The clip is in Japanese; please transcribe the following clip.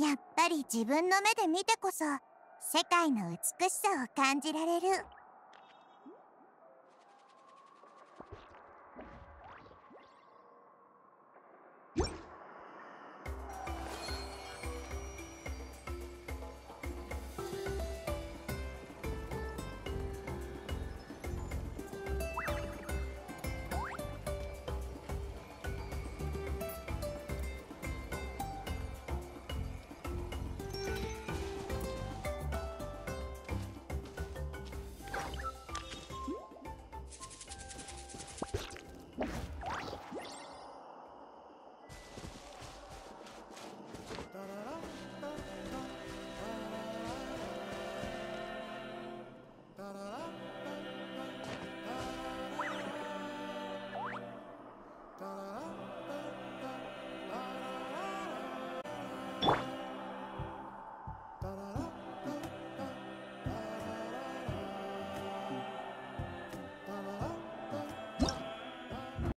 やっぱり自分の目で見てこそ世界の美しさを感じられる。